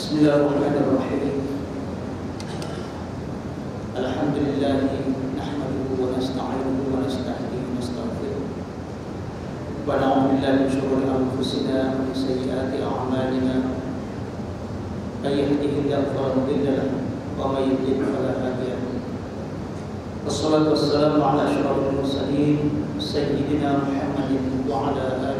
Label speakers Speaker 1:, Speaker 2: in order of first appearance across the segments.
Speaker 1: بسم الله الرحمن الرحيم. الحمد لله نحمده ونستعينه ونستهديه ونستغفره. ونعوذ بالله من شرور أنفسنا ومن سيئات أعمالنا. من يهده الله فلا مضل له ومن يضلل فلا هادي له. والصلاة والسلام على أشرف المرسلين سيدنا محمد وعلى آله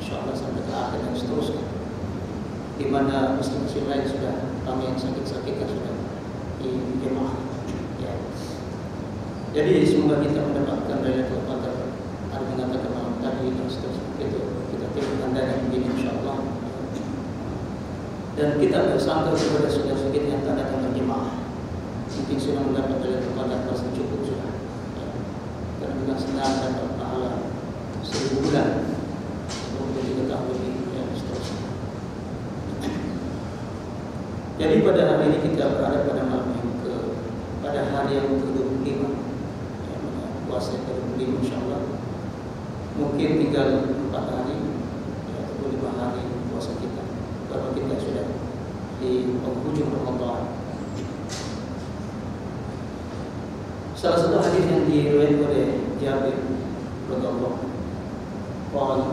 Speaker 1: insya Allah sampai ke akhir dan seterusnya. Di mana muslim-muslim lain sudah kami yang sakit-sakit kan sudah di jemaah ya. jadi semoga kita mendapatkan Lailatul Qadar ada mengatakan malam tadi dan seterusnya. Itu kita timbulkan dan begini insya Allah dan kita bersangka kepada saudara kita yang tak datang berjemaah mungkin sudah mendapat Lailatul Qadar pasti cukup sudah. Ya. karena dengan senang dapat pahala seribu bulan untuk tiga tahun lebih dan seterusnya jadi pada hari ini kita berada pada malam yang ke pada hari yang ke-25. Ya, puasa yang ke-25 insyaAllah. Mungkin tinggal 4 hari ya, 25 hari puasa kita. Baru kita sudah di penghujung Ramadan. Salah satu hadis yang diriwayatkan oleh Jabir radhiyallahu qala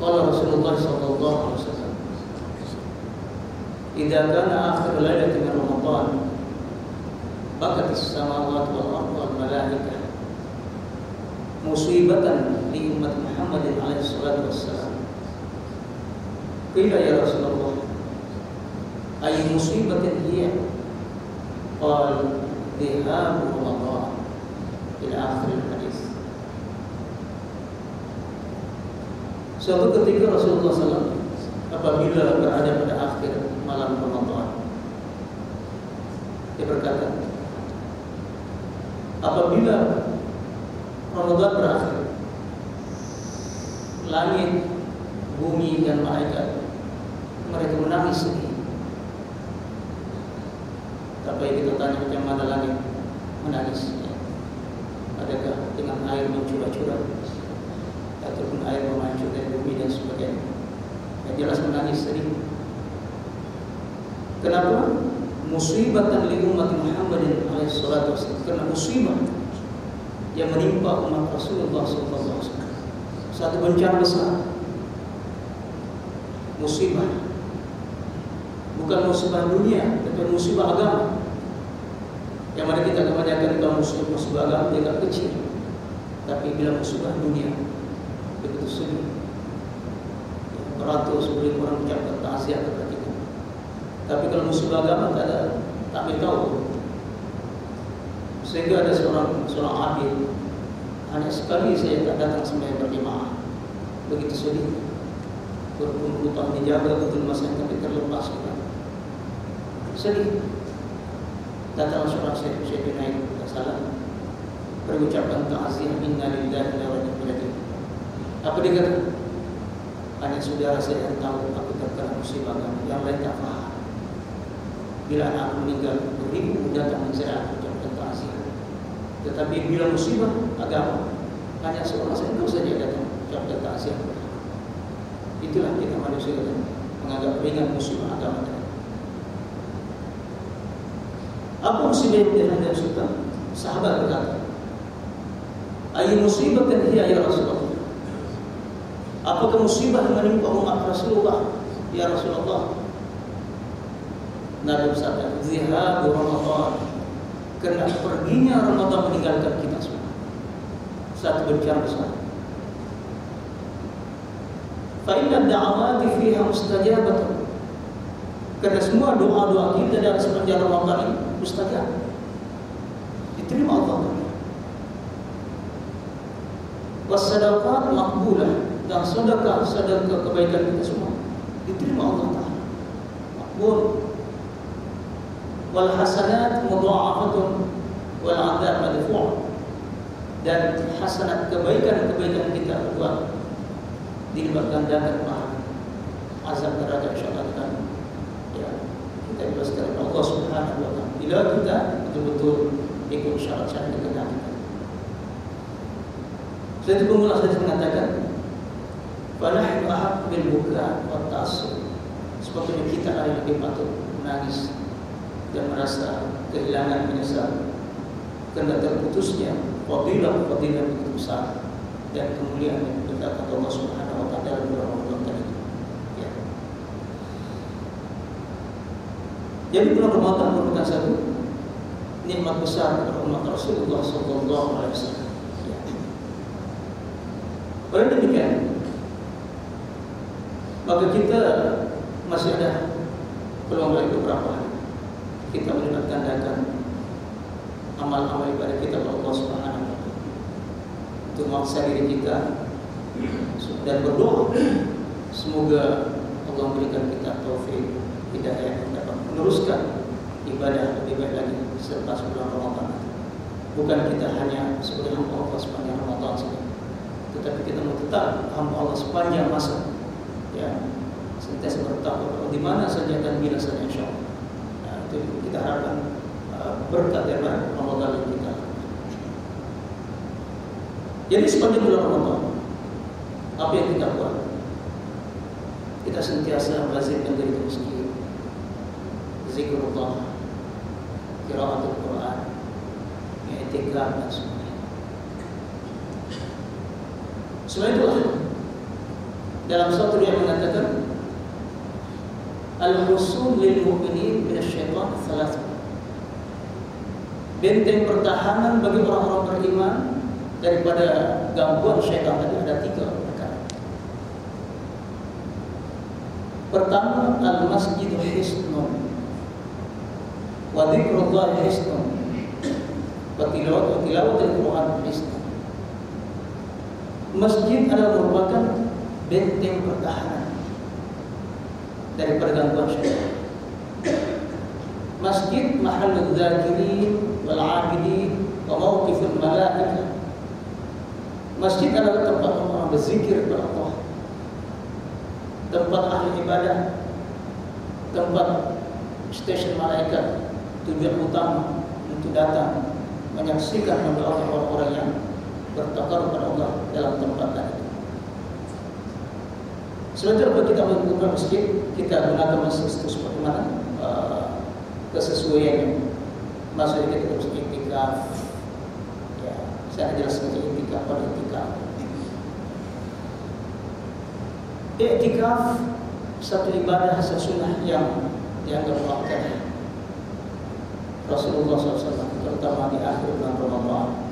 Speaker 1: qala Rasulullah sallallahu alaihi wasallam إذا كان آخر ليلة من رمضان بكت السماوات والأرض والملائكة مصيبة لأمة محمد عليه الصلاة والسلام قيل يا رسول الله أي مصيبة هي؟ قال ذهاب رمضان إلى آخر الحديث Suatu ketika Rasulullah SAW apabila berada pada akhir malam Ramadan dia berkata apabila Ramadan berakhir langit, Musibatan li umat Muhammadin alaihi salatu Karena musibah yang menimpa umat Rasulullah SAW Satu bencana besar Musibah bukan musibah dunia, tapi musibah agama. Yang mana kita kebanyakan kalau musibah musibah agama dia agak kecil, tapi bila musibah dunia begitu sedih. Beratus ribu orang mengucapkan takziah kepada kita. Tapi kalau musibah agama tak ada, tak tahu. Sehingga ada seorang seorang adil hanya sekali saya tak datang sembahyang berjemaah. Begitu sedih. Berpuluh tahun dijaga betul masa yang tapi terlepas kita sedih datang seorang syekh syekh naik tak salah. Berucapkan ta'ziyah inna lillahi wa inna ilaihi apa dia kata? Hanya saudara saya yang tahu aku terkena musibah yang lain tak faham bila anak meninggal beribu datang saya ucapkan ta'ziyah tetapi bila musibah agama hanya seorang tahu saja datang ucapkan ta'ziyah itulah kita manusia menganggap ringan musibah agama Apa musibah yang dihadap sultan? Sahabat berkata, Ayu musibah dan hiya ya Rasulullah. Apakah musibah yang menimpa umat Rasulullah? Ya Rasulullah. Nabi bersabda, Zihabu Ramadan. Kerana perginya Ramadan meninggalkan kita semua. Satu bencana besar. Fa'inna da'awati fiha mustajabatun. Karena semua doa-doa kita dalam sepanjang Ramadan ini mustajab. Diterima Allah. Wassadaqat maqbulah dan sedekah sedekah kebaikan kita semua diterima Allah Taala. Makbul. Wal hasanat mudha'afatun. Wal 'adzab madfu' dan hasanat kebaikan-kebaikan kita buat dilipat gandakan pahala. Azab neraka insyaallah akan ya kita bebaskan Allah Subhanahu wa taala. Bila kita betul-betul ikut syarat-syarat yang kita Saya itu pengulas saya mengatakan Fanahnu ahab bil buka wa ta'assub Sepatutnya kita yang lebih patut menangis Dan merasa kehilangan menyesal Kerana terputusnya Fadilah-fadilah begitu besar Dan kemuliaan yang berkata Allah Subhanahu wa ta'ala dalam Ramadan tadi ya. Jadi bulan Ramadan merupakan satu nikmat besar kepada umat Rasulullah sallallahu alaihi wasallam. Oleh demikian, maka kita masih ada peluang lagi beberapa hari. Kita melihat gandakan amal-amal ibadah kita kepada Allah Subhanahu wa taala. Untuk memaksa diri kita. Dan berdoa semoga Allah memberikan kita taufik hidayah yang dapat meneruskan ibadah lebih baik lagi selepas bulan Ramadan. Bukan kita hanya sebagai hamba Allah sepanjang Ramadan saja tetapi kita mau tetap hamba Allah sepanjang masa. Ya sentiasa bertakwa di mana saja dan bila saja insya Allah. Nah, itu kita harapkan uh, berkat dari Ramadan kita jadi sepanjang bulan Ramadan apa yang kita buat? Kita sentiasa melazimkan diri ke masjid zikrullah kiraatul Quran i'tikaf dan semua Selain itulah dalam satu yang mengatakan al-husul lil mu'minin min syaitan thalath. Benteng pertahanan bagi orang-orang beriman daripada gangguan syaitan tadi ada tiga perkara. Pertama, al-masjid hisnun. Wa dzikrullah hisnun. Wa tilawat wa tilawat al-Quran hisnun. Masjid adalah merupakan benteng pertahanan dari pergangguan syaitan. Masjid mahallul zakirin wal abidin wa mawqiful malaikah. Masjid adalah tempat orang berzikir kepada Allah. Tempat ahli ibadah. Tempat stesen malaikat tujuan utama untuk datang menyaksikan mendoakan orang-orang yang bertakar kepada Allah dalam tempat tadi. Sementara kalau kita menggunakan masjid, kita gunakan masjid itu seperti mana uh, kesesuaiannya. Maksudnya kita harus iktikaf. Ya, saya jelaskan iktikaf pada iktikaf. Iktikaf satu ibadah sesunnah yang dianggap wakil Rasulullah SAW terutama di akhir bulan Ramadan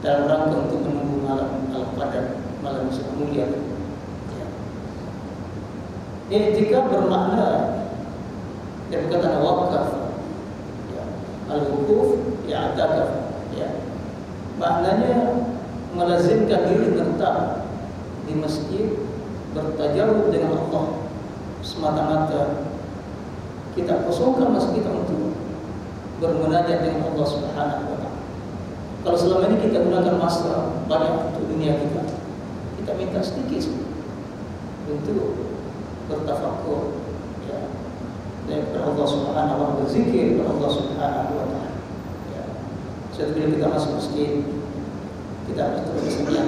Speaker 1: dalam rangka untuk menunggu malam al-qadar malam mulia. Ya. I'tikaf bermakna yang berkata wakaf. Ya. Al-wukuf ya atakaf. Ya. Maknanya melazimkan diri tetap di masjid bertajarub dengan Allah semata-mata kita kosongkan masjid kita untuk bermunajat dengan Allah Subhanahu wa taala. Kalau selama ini kita gunakan masa banyak untuk dunia kita, kita minta sedikit untuk bertafakur ya dan Allah Subhanahu wa taala Allah Subhanahu wa taala. Setiap kita masuk masjid, kita harus terus bersedia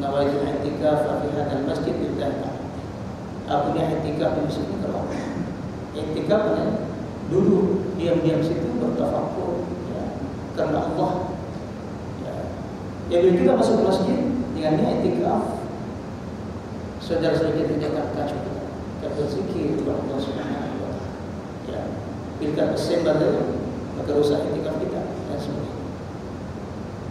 Speaker 1: nawaitu i'tikaf fi hadzal masjid billah. Aku ni i'tikaf di masjid ini kalau i'tikaf dulu diam-diam situ bertafakur ya karena Allah Ya bila kita masuk masjid dengan niat itikaf, saudara-saudara kita jangan kacau kita. Kita berzikir kepada Allah taala. Ya. Bila kita bersembah maka rusak sebagainya.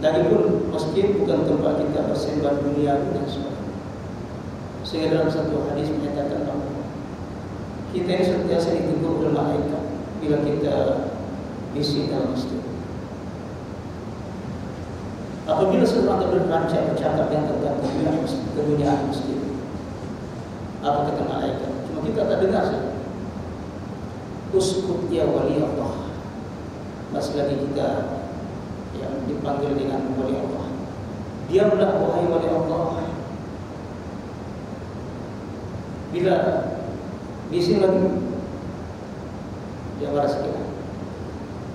Speaker 1: Lagipun masjid bukan tempat kita bersembah dunia dan sebagainya. Sehingga dalam satu hadis menyatakan bahwa kita ini sentiasa ditegur oleh malaikat bila kita isi dalam masjid. Apabila seorang berberancang bercakap yang tentang kemuliaan masjid, kemuliaan masjid, apa kata malaikat? Cuma kita tak dengar saja. Uskut ya wali Allah. Masih lagi kita dipanggil dengan wali Allah. Diamlah wahai wali Allah. Bila di sini lagi dia marah sekali.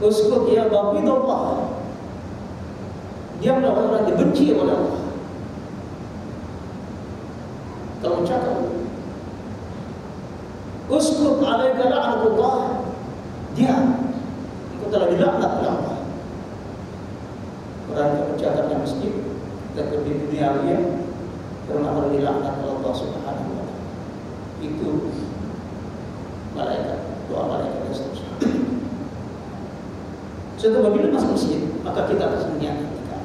Speaker 1: Uskut ya babid Allah. Dia melakukan orang dibenci oleh Allah. Cakap Uskut alaika la'natullah Dia Setelah bila masuk masjid Maka kita akan menyatakan.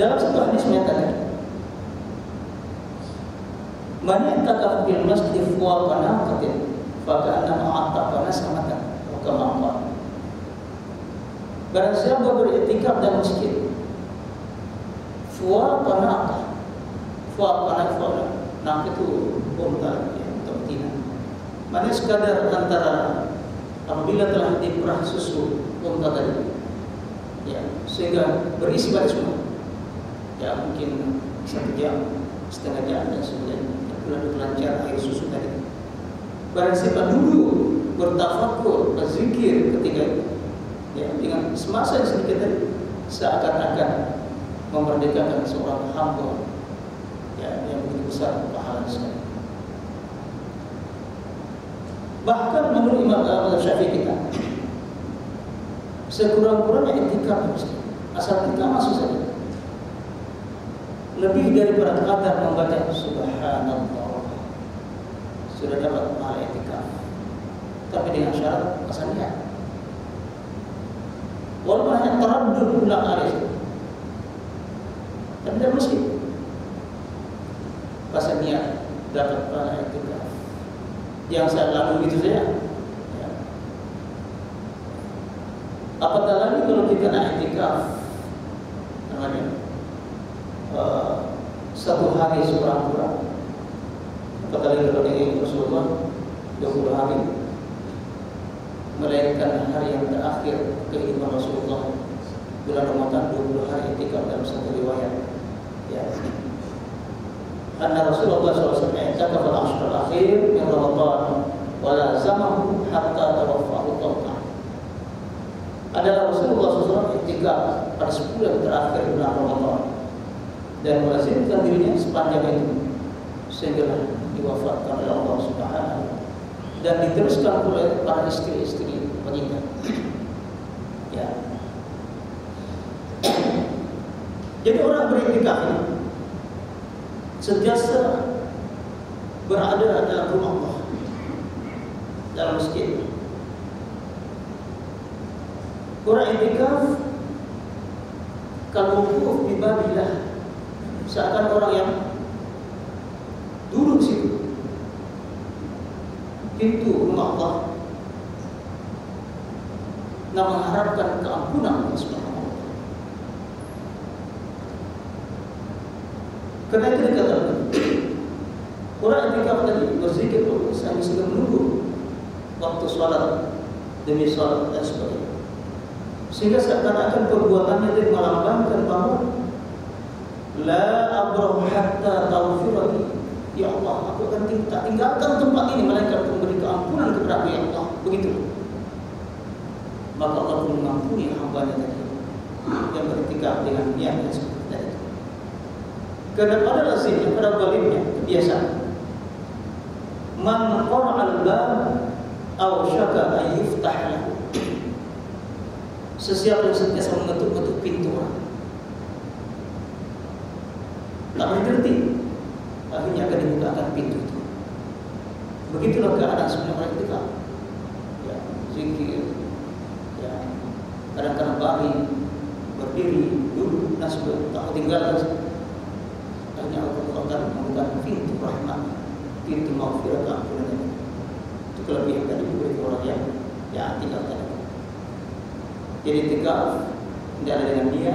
Speaker 1: Dalam satu hadis menyatakan Man yataka fil masjid wa qanaqatin fa kana ma'ataqa nasamatan wa kama qala. Barang siapa beriktikaf dalam masjid Fuwa qanaqah Fuwa qanaqah Nah itu unta ya, betina Mana sekadar antara Apabila telah diperah susu unta tadi. Ya, Sehingga berisi pada semua. Ya mungkin satu jam setengah jam dan sebagainya. Bulan lancar air susu tadi. Barang siapa dulu bertafakur berzikir ketika itu ya dengan semasa yang sedikit tadi seakan-akan memerdekakan seorang hamba ya yang begitu besar pahala sekali bahkan menurut Imam Al Syafi'i kita sekurang-kurangnya etika asal kita masuk saja. Lebih daripada kadar membaca subhanallah. Sudah dapat pahala etikaf tapi dengan syarat kesannya walaupun hanya teraddud ulang alif tapi tidak mesti pasal niat dapat pahala yang saya lalu itu saja. Ya. apatah lagi kalau kita nak etikaf namanya uh, satu hari sekurang-kurang kata lagi kalau ini Rasulullah 20 hari melainkan hari yang terakhir kehidupan Rasulullah bulan Ramadan 20 hari etikaf dalam satu riwayat. Ya. Karena Rasulullah SAW min Ramadan wa lazamahu hatta tawaffahu Allah adalah Rasulullah SAW etikaf pada 10 yang terakhir bulan Ramadan. Dan melazimkan dirinya sepanjang itu. Sehingga diwafatkan oleh Allah Subhanahu dan diteruskan oleh para istri-istri pengingat. Ya. Jadi orang beriktikaf sentiasa berada dalam rumah dalam masjid. Orang iktikaf kalau wukuf di babillah seakan orang yang duduk situ. Pintu rumah Allah. Dan mengharapkan keampunan Allah Subhanahu wa Karena itu dikatakan sholat demi sholat dan sebagainya. Sehingga seakan-akan perbuatannya itu melambangkan bahwa La abrahu hatta taghfirli. Ya Allah, aku akan ting tak tinggalkan tempat ini malaikat memberi keampunan kepada aku ya Allah. Begitu. Maka Allah pun mengampuni hamba-Nya tadi yang bertikaf dengan niat yang seperti tadi. Karena pada lazimnya, pada baliknya, biasa. Man qara'al bab aw syaka an yuftah lahu. Sesiapa yang sentiasa mengetuk-ketuk pintu orang. Tak mengerti akhirnya akan dibukakan pintu itu. Begitulah keadaan sebenarnya ketika ya zikir ya kadang-kadang bari berdiri duduk sebagainya. Tak tinggalkan hanya Allah akan membuka pintu rahmat pintu maghfirah keampunan itu kelebihan dari diberi orang yang ya tinggal tadi. Jadi tikaf tidak ada dengan dia,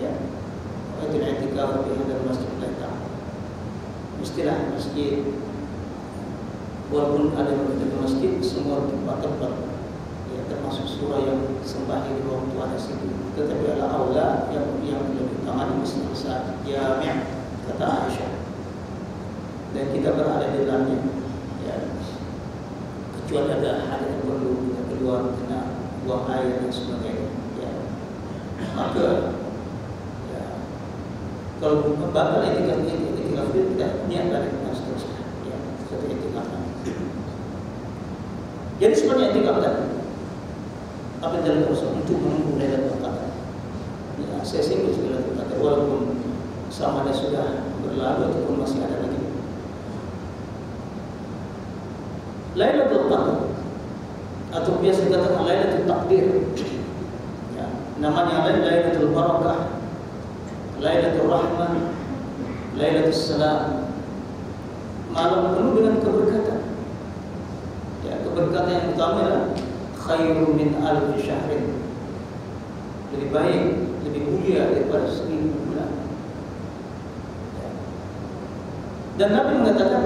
Speaker 1: ya. Itu tikaf di hadal masjid kita. Istilah masjid. Walaupun ada beberapa masjid semua tempat-tempat ya termasuk surah yang sembahi di waktu ada situ. Tetapi ala aula yang yang lebih utama masjid besar jami' kata Aisyah. Dan kita berada di dalamnya. ya kecuali ada hal yang perlu kita keluar kena buang air dan sebagainya. Ya. Maka ya kalau batal etika etika tidak niat dari seterusnya. Ya satu etika jadi sebenarnya etika tadi apa yang dalam Rasul untuk menunggu Lailatul Qadar. Ya, saya sih Lailatul Qadar walaupun sama ada sudah berlalu Lailatul Qadar atau biasa dikatakan Lailatul Takdir. Ya, namanya lain Lailatul Barakah, Lailatul Rahmah, Lailatul Salam. Malam penuh dengan keberkatan. Ya, keberkatan yang utama adalah khairu min alfi syahrin. Lebih baik, lebih mulia daripada seribu bulan. Ya. Dan Nabi mengatakan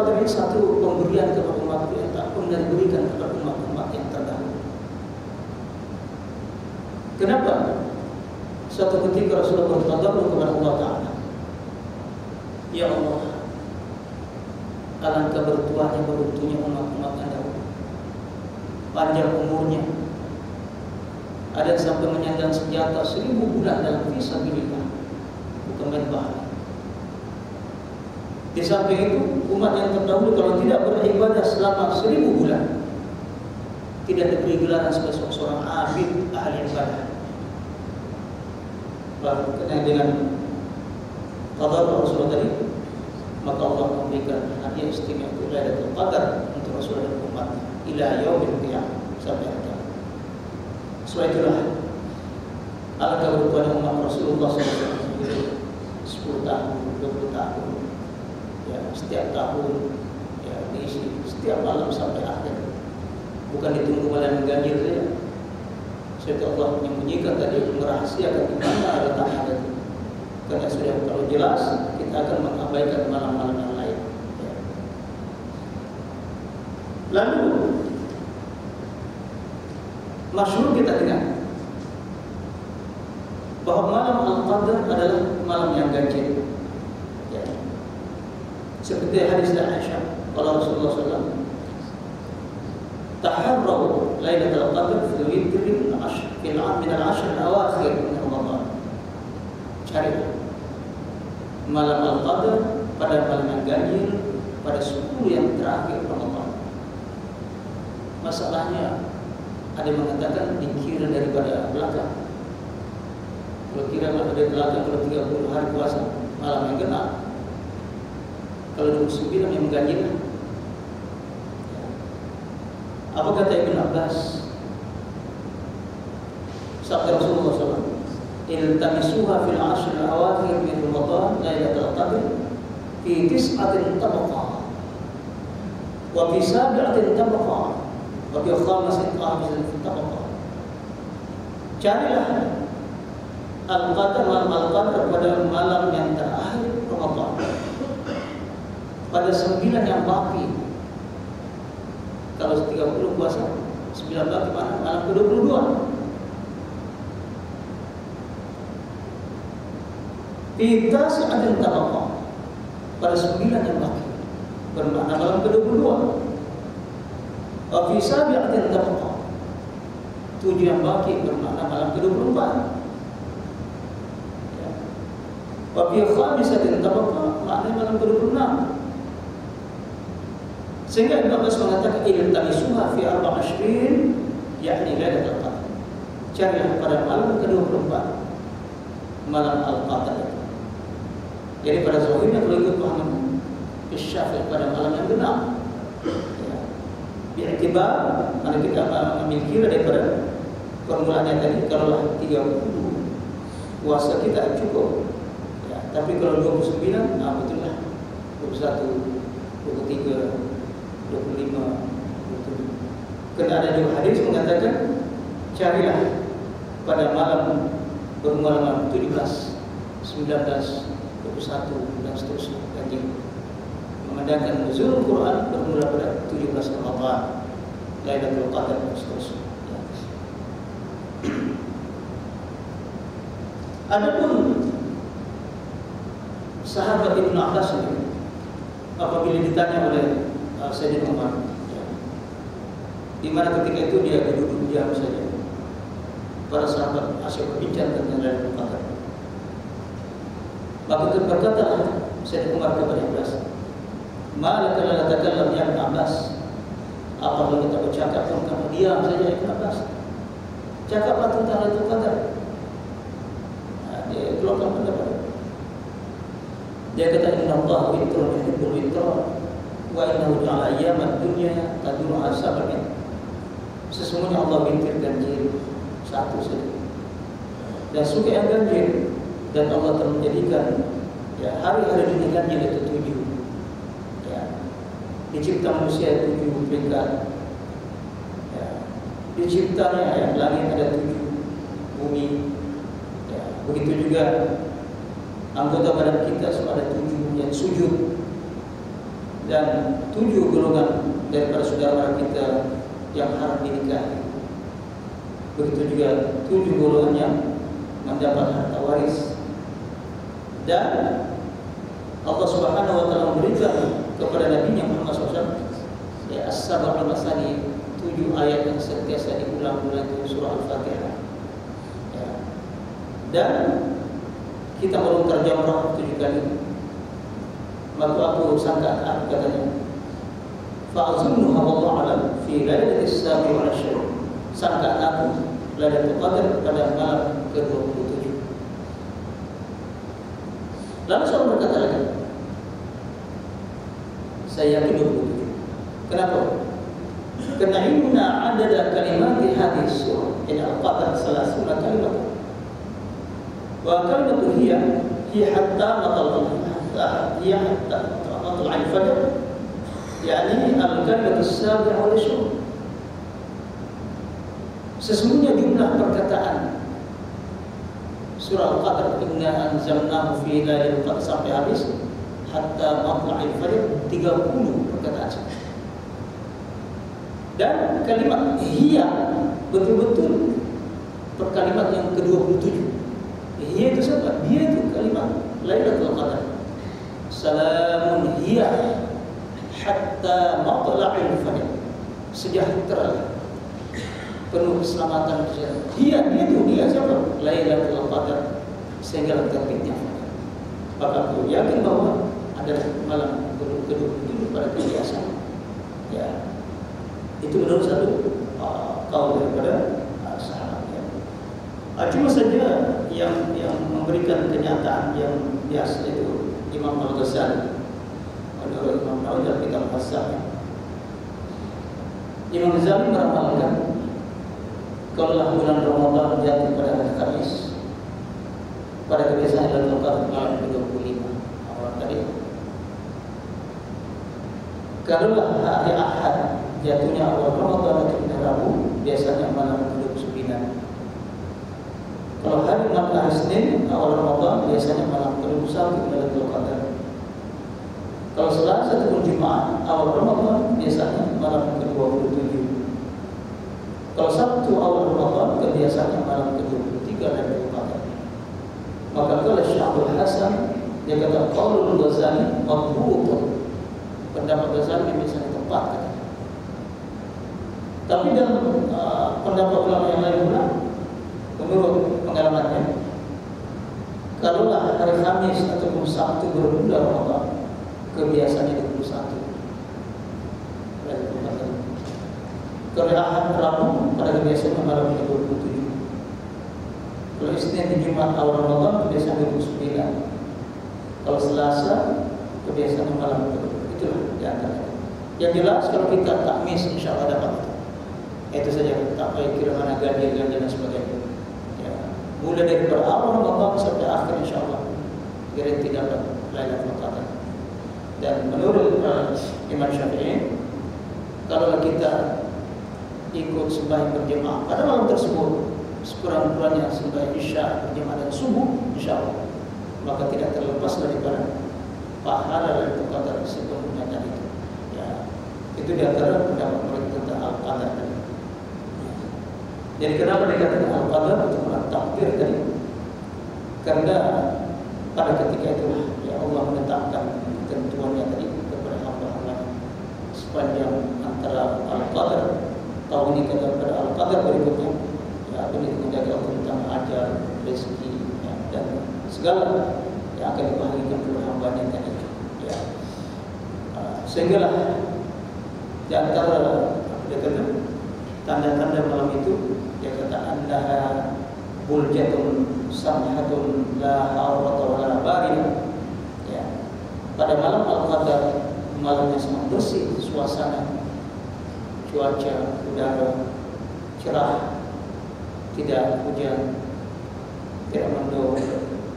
Speaker 1: Ini satu pemberian kepada umat yang tak pernah diberikan kepada umat-umat yang terdahulu. Kenapa? Suatu ketika Rasulullah bertadabur kepada Allah Ta'ala. Ya Allah, alangkah bertuahnya beruntunya umat-umat yang dahulu. Panjang umurnya. Ada yang sampai menyandang senjata seribu bulan dalam fisabilillah. Bukan main bahaya. Di samping itu, umat yang terdahulu kalau tidak beribadah selama seribu bulan, tidak diberi gelaran sebagai seorang abid ahli ibadah. Baru kena dengan qadar Rasulullah tadi, maka Allah memberikan hadiah istimewa itu Lailatul Qadar untuk Rasulullah dan umat ila yaumil qiyamah sampai akhir. Sebab itulah alangkah berupaya umat Rasulullah SAW 10 tahun, 20 tahun, ya setiap tahun ya diisi. Setiap malam sampai akhir. Bukan ditunggu malam ganjil saja Seperti Allah menyembunyikan tadi merahasiakan di mana tanah itu karena sudah kalau jelas kita akan mengabaikan malam-malam yang lain. Ya. lalu masyhur kita dengar bahwa malam Al-Qadar adalah malam yang ganjil. Seperti hadis Aisyah kalau Rasulullah SAW taharraw Lailatul Qadar fi witr al-ashr fi al-'am min al-ashr al-awakhir min Ramadan. Cari malam Al-Qadar pada malam yang ganjil pada 10 yang terakhir Ramadan. Masalahnya ada yang mengatakan dikira daripada belakang. Kalau kira dari belakang kalau 30 hari puasa malam yang genap kalau 29 yang mengganjil apa kata Ibn Abbas? Sabda Rasulullah SAW iltamisuha fil ashr al-awakhir min Ramadan lailatul qadr fi tis'atin tabaqa wa fi sab'atin tabaqa wa fi khamasin tabaqa. Carilah Al-Qadar Al-Qadar pada malam yang terakhir pada sembilan yang baki kalau 30 puasa sembilan baki mana malam ke-22 kita seadil tabaqa pada sembilan yang baki bermakna malam ke-22 wa fi sabi'atin tabaqa tujuh yang baki bermakna malam ke-24 wa fi khamisatin tabaqa maknanya malam ke-26 sehingga Ibn Abbas mengatakan iltamisuha fi arba ashrin yakni lailatul qadar. Carilah pada malam ke-24 malam al-qadar itu. Jadi pada zahirnya kalau ikut pahaman Syafi'i pada malam yang genap. Ya. Bi'tibar mana kita ambil kira daripada formulanya tadi kalau lah 30 puasa kita cukup. Ya. Tapi kalau 29 nah betul lah 21 23 25 27. Karena ada dua hadis mengatakan carilah pada malam bermalam 17, 19, 21 dan seterusnya dan memandangkan nuzul Quran bermula pada 17 Ramadan Lailatul Qadar dan seterusnya Adapun sahabat Ibnu Abbas ini apabila ditanya oleh Sayyidina Umar ya, di mana ketika itu dia duduk diam saja. Para sahabat asyik berbincang tentang Lailatul Qadar maka berkata Sayyidina Umar kepada Abbas Malaka la takallam ya Ibnu Abbas. Apa yang kita bercakap pun kamu diam saja Ibnu Abbas. Cakaplah tentang Lailatul Qadar dia keluarkan pendapat. Dia kata inna Allah witrun yuhibbul witra wa innahu ja'ala ayyamat dunya tadulu ala sab'in sesungguhnya Allah witir ganjil satu saja. Dan suka yang ganjil dan Allah telah menjadikan ya hari-hari dunia ganjil itu tujuh. Ya dicipta manusia tujuh peringkat. Ya diciptanya ya langit ada tujuh bumi. Begitu juga anggota badan kita ada tujuh yang sujud dan tujuh golongan daripada saudara kita yang haram dinikahi. Begitu juga tujuh golongan yang mendapat harta waris. Dan Allah Subhanahu wa taala memberikan kepada Nabi Muhammad SAW ya as-sab'ul masani tujuh ayat yang sentiasa diulang-ulang di surah Al-Fatihah dan kita baru terjamrah tujuh kali lalu aku sangka aku katanya fa'azunnu Allah alam fi lailatul sabi wa asyir sangka aku Lailatul Qadar pada malam ke-27. Lalu saya berkata lagi saya yakin 27 kenapa? karena inna adada kalimat di hadis surah. Ini al-qadar salah surah kalimat. Wa kalimat hiya hiya hatta matal حتى هي حتى مطلع الفجر يعني الكلمة السابعة والعشرون Sesungguhnya jumlah perkataan surah Al-Qadr inna anzalnahu fi lailatul qadr sampai habis hatta matla'il fajr 30 perkataan dan kalimat hiya betul-betul perkalimat yang ke-27 Dia itu siapa? Dia itu kalimat Lailatul Qadar. Salamun hiya hatta matla'il fajr. Sejahtera. Penuh keselamatan dia itu dia siapa? Lailatul Qadar. Sehingga terbitnya. Maka aku yakin bahwa ada malam kedua itu pada kebiasaan? Ya. Itu menurut satu uh, kaum daripada uh, sahabat ya. Uh, cuma saja yang yang memberikan kenyataan yang biasa itu Imam Al Ghazali menurut Imam dalam kitab Hasan Imam Ghazali meramalkan kalau bulan Ramadan jatuh pada hari Kamis. Pada kebiasaan dalam Qadar malam ke-25 awal tadi kalau hari Ahad jatuhnya awal Ramadan atau Rabu biasanya malam ke-29 kalau hari hari Senin awal Ramadan biasanya malam ke-21 Lailatul. Kalau Selasa ataupun Jumat awal Ramadan biasanya malam ke-27. Kalau Sabtu awal Ramadan biasanya malam ke-23 Lailatul Qadar. Maka kalau Syaikhul Hasan dia kata qaulul Ghazali maqbul. Pendapat Ghazali biasanya tepat. Tapi dalam uh, pendapat ulama yang lain pula menurut pengalamannya kalaulah hari Kamis ataupun Sabtu berbulan Ramadan kebiasaannya 21 kalau Ahad Rabu pada kebiasaan malam 27 kalau Isnin di Jumat awal Ramadan kebiasaan 29 kalau Selasa kebiasaan malam itu di antara yang jelas kalau kita takmis insya Allah dapat. Itu saja. Tak payah kira mana ganjil ganjil dan sebagainya. Mulai dari berawal Ramadan sampai akhir insya Allah garanti dapat. Lailatul Qadar dan menurut uh, Imam Syafi'i kalau kita ikut sembahyang berjemaah pada malam tersebut sekurang-kurangnya sembahyang isya berjemaah dan subuh insya Allah maka tidak terlepas daripada pahala dan qadar sepenuhnya tadi itu. Ya itu diantara pendapat mereka tentang al-qadar tadi. Jadi kenapa dikatakan al-qadar? Untuk takdir tadi. Karena pada ketika itu ya Allah al-qadar tahun ini kepada al-qadar berikutnya. Ya ini menjaga tentang ajar rezeki ya, dan segala yang akan dibahagikan kepada hamba-Nya tadi ya. Uh, sehingga di antara dia tanda-tanda malam itu dia kata anda buljatun samhatun la hawrata wa la barina ya pada malam al-qadar malamnya sangat bersih suasana cuaca udara cerah tidak hujan tidak mendung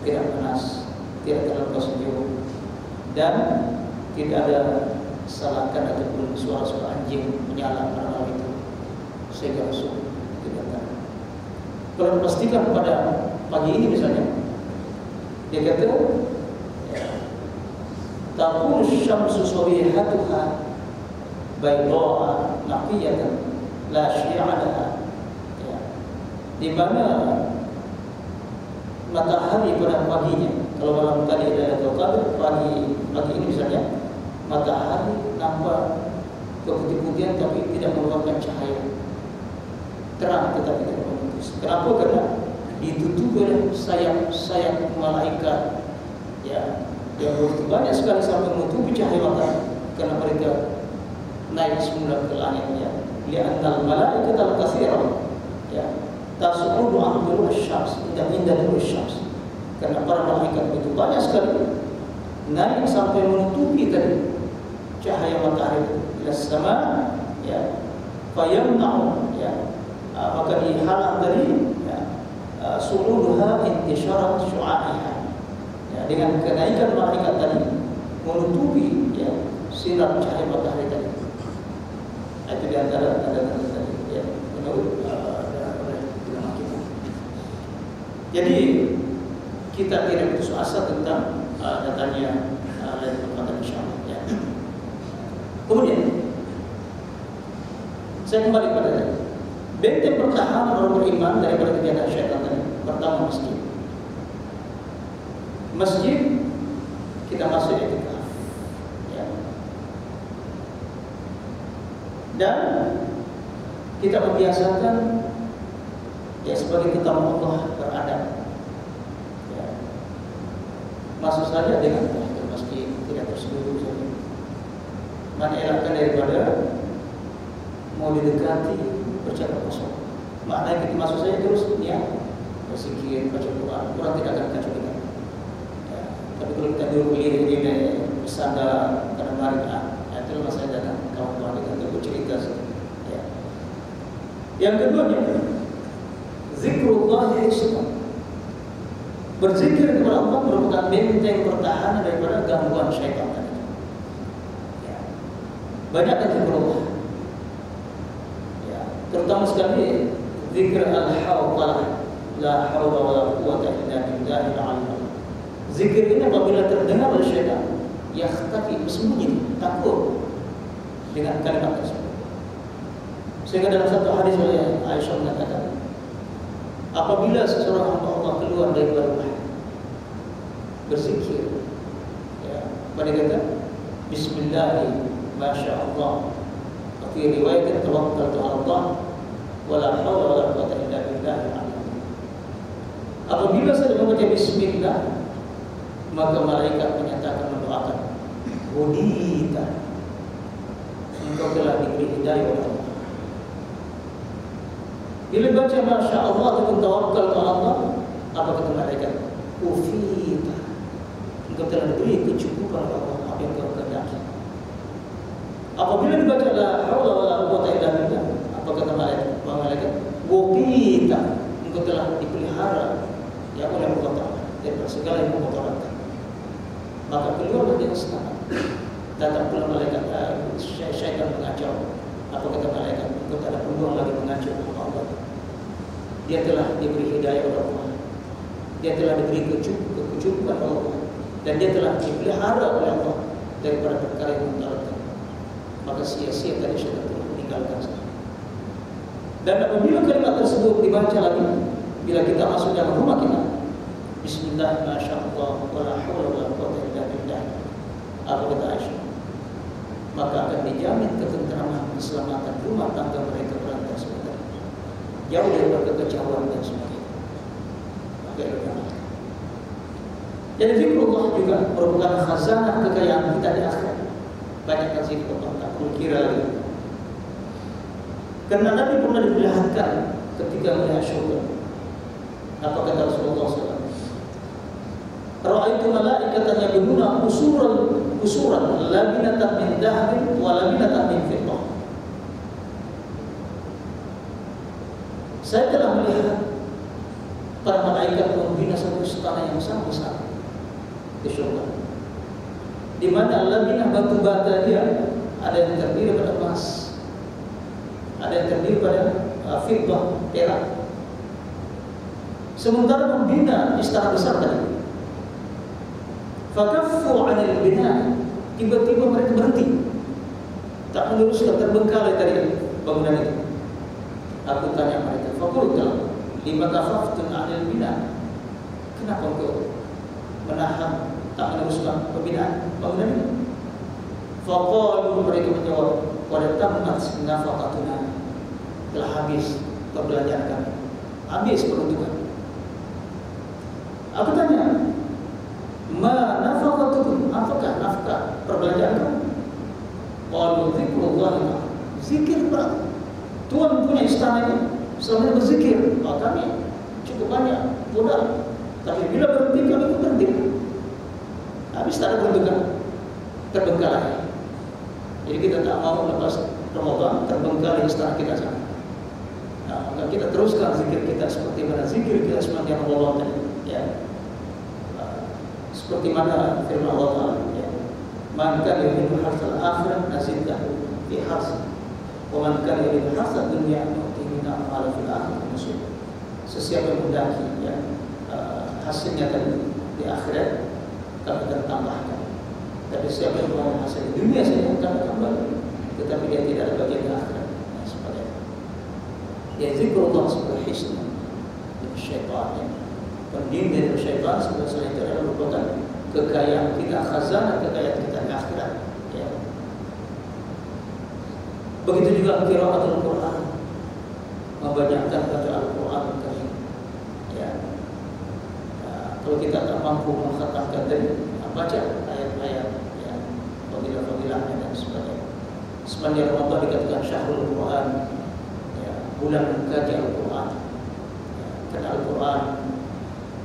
Speaker 1: tidak panas tidak terlalu sejuk dan tidak ada salahkan ataupun suara-suara anjing menyala pada itu sehingga masuk tidak tahu kalau dipastikan pada pagi ini misalnya dia kata takun syamsu sawihatuha bayda'a naqiyatan la syi'alaha ya. di mana matahari pada paginya? Kalau malam tadi ada qadar pagi pagi ini misalnya matahari nampak keputih-putihan tapi tidak mengeluarkan cahaya. Terang tetapi tidak memutus kenapa? Karena ditutup oleh sayap-sayap malaikat. Ya. Yang begitu banyak sekali sampai menutupi cahaya matahari. Karena mereka naik semula ke langitnya li'annal malaikat al-katsira ya tasqudu an dulu syams tidak indah dulu syams. Karena para malaikat itu banyak sekali. Naik sampai menutupi tadi cahaya matahari ila sama ya fayamna'u ya maka dihalang dari Uh, suluduha intisyarat syu'a'iha. Ya, dengan kenaikan malaikat tadi menutupi ya, sinar cahaya matahari tadi itu di antara tanda-tanda ya, menurut uh, kita jadi kita tidak putus asa tentang uh, datanya uh, dari tempat insyaallah ya. kemudian saya kembali pada tadi. Benteng pertahanan orang beriman daripada kejahatan syaitan tadi pertama masjid. Masjid kita masuk etikaf ya. dan kita membiasakan ya sebagai tetamu Allah beradab. Ya. masuk saja dengan tahiyat masjid tidak terseluruh saja. Mana elakkan daripada mau didekati bercakap kosong. Maknanya kita masuk saja terus ya bersikir baca Quran. Quran tidak akan kacau kita. Ya. tapi kalau kita dulu beli ini bersandar karena mari yang kedua zikrullah hisna berzikir kepada Allah merupakan benteng pertahanan daripada gangguan syaitan ya. banyak zikrullah ya. terutama sekali zikr al-hawqalah la haula wala quwata illa billahil aliyyil Zikir ini apabila terdengar oleh syaitan, yakhtafi bersembunyi, takut dengan kalimat tersebut. Sehingga dalam satu hadis oleh Aisyah mengatakan, apabila seseorang hamba Allah keluar dari rumah berzikir, ya, pada kata? Bismillah, masya Allah. Fi riwayat tawakkaltu ala Allah, wala hawla wala quwata illa billah Apabila saya membaca bismillah maka malaikat menyatakan mendoakan Hudita Engkau telah diberi hidayah oleh Bila baca Masya Allah ataupun tawakal kepada Allah Apa kata malaikat? Ufita Engkau telah diberi kecukupan oleh Allah Apa yang kau kehendaki. Apabila dibaca La hawla wa la quwata illa billah Apa kata malaikat? Malaikat? Wukita Engkau telah dipelihara yang oleh Allah Ta'ala. Dari segala yang Dia telah diberi hidayah oleh Allah. Dia telah diberi kecukupan oleh Allah. Dan dia telah dipelihara oleh Allah daripada perkara yang mentalkan. Maka sia-sia tadi sudah telah meninggalkan saya. Dan apabila kalimat tersebut dibaca lagi, bila kita masuk dalam rumah kita, Bismillah, Masya Allah, wa la hawla wa la quwwata illa billah. Apa kata Aisyah? Maka akan dijamin ketentraman, keselamatan rumah tangga mereka. Jauh dari kekecauan dan sebagainya. Jadi zikrullah juga merupakan khazanah kekayaan kita di akhirat. Banyak zikrullah, tak perlu kira lagi. Karena Nabi pernah diperlihatkan ketika melihat syurga. Apa kata Rasulullah SAW? Ra'aitu malaikatan yabnuna usuran usuran labinatan min dhahabin wa labinatan min fiddah. Saya telah melihat para malaikat membina satu istana yang sangat besar di surga. Di mana labinah batu bata dia ada yang terdiri pada emas, ada yang terdiri pada uh, fiddah perak. Sementara membina istana besar tadi, Fakaffu anil bina Tiba-tiba mereka berhenti Tak meneruskan terbengkalai tadi bangunan itu Aku tanya mereka Fakulta Lima kafaftun anil bina Kenapa engkau menahan Tak meneruskan pembinaan? Bangunan itu Fakalu mereka menjawab Pada tamat nafakatuna Telah habis perbelanjaan kami. Habis peruntukan. Aku tanya Ma nafaqatukum? Apakah nafkah perbelanjaan kamu? Qalu zikrullah zikir. Tuhan punya istana ini selama berzikir. Oh, kami cukup banyak modal. Tapi bila berhenti kami pun berhenti. Habis tak ada peruntukan terbengkalai. Jadi kita tak mau lepas Ramadan terbengkalai istana kita sana. Nah, maka kita teruskan zikir kita seperti mana zikir kita Ramadan tadi. Ya seperti mana firman Allah Taala ya man kana yuridu harsal akhirah nazidlahu fi harsi wa man kana amwali fil akhirah sesiapa yang mendaki ya uh, hasilnya tadi di akhirat kami akan tambahkan. Tapi siapa yang mau hasil di dunia saya akan tambah tetapi dia tidak ada bagian di akhirat. Nah, sebagainya ya zikrullah sebagai hisna syaitan ya. Pendiri dari syaitan sebesar itu adalah merupakan kekayaan kita khazanah kekayaan kita di akhirat ya. begitu juga qiraatul Quran membanyakkan baca Al-Quran ya. ya kalau kita tak mampu mengkhatamkan tadi baca ayat-ayat ya fadilah-fadilahnya dan sebagainya sepanjang Ramadan dikatakan syahrul Quran ya, bulan mengkaji Al-Quran ya, karena Al-Quran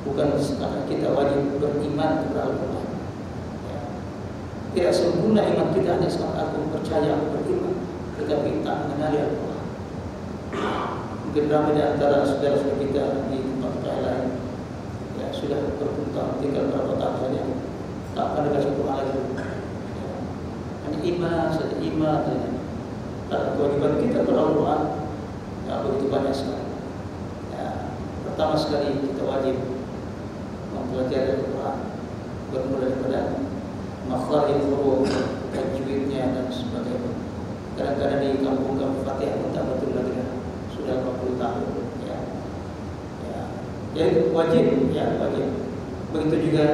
Speaker 1: bukan sekadar kita wajib beriman kepada Al-Quran. Ya. Tidak sempurna iman kita hanya sekedar aku percaya aku beriman, tetapi tak mengenali Al-Quran. Mungkin ramai di antara saudara-saudara kita di tempat lain ya sudah berputar tinggal berapa tahun saja tak akan dikasih Quran lagi. Ya. Hanya iman saja iman saja. Dan kewajiban kita Al-Quran ya, begitu banyak sekali. Ya, pertama sekali kita wajib mempelajari Al-Quran bermula daripada makhluk huruf tajwidnya dan sebagainya kadang-kadang di kampung-kampung Fatihah pun tak betul lagi sudah 40 tahun ya. Ya jadi wajib ya wajib. Begitu juga